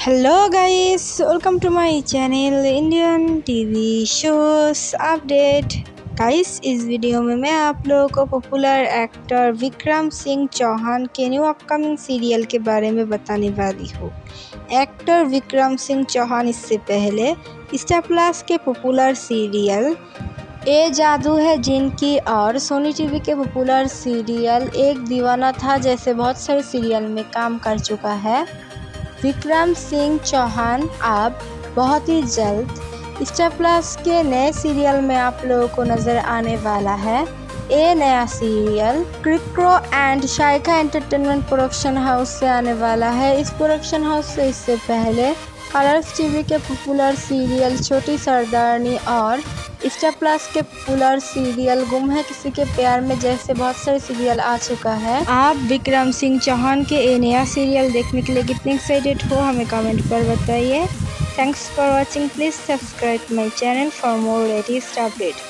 Hello guys welcome to my channel Indian TV shows update guys इस video में मैं आप लोगों को पॉपुलर एक्टर विक्रम सिंह चौहान के न्यू अपकमिंग सीरियल के बारे में बताने वाली हूँ। एक्टर विक्रम सिंह चौहान इससे पहले स्टार प्लस के पॉपुलर सीरियल ए जादू है जिनकी और सोनी टीवी के पॉपुलर सीरियल एक दीवाना था जैसे बहुत सारे सीरियल में काम कर चुका है। विक्रम सिंह चौहान अब बहुत ही जल्द स्टार प्लस के नए सीरियल में आप लोगों को नज़र आने वाला है। ये नया serial क्रिक्रो and Shaika entertainment production house से आने वाला है। इस प्रोडक्शन हाउस से इससे पहले कलर्स टीवी के पॉपुलर सीरियल छोटी सरदारनी और स्टार प्लस के पॉपुलर सीरियल गुम है। किसी के प्यार में जैसे बहुत सारे सीरियल आ चुका है। आप विक्रम सिंह चौहान के ये नया सीरियल देखने के लिए कितने एक्साइटेड हो, हमें कमेंट पर बताइए। Thanks for watching please subscribe my channel for more latest update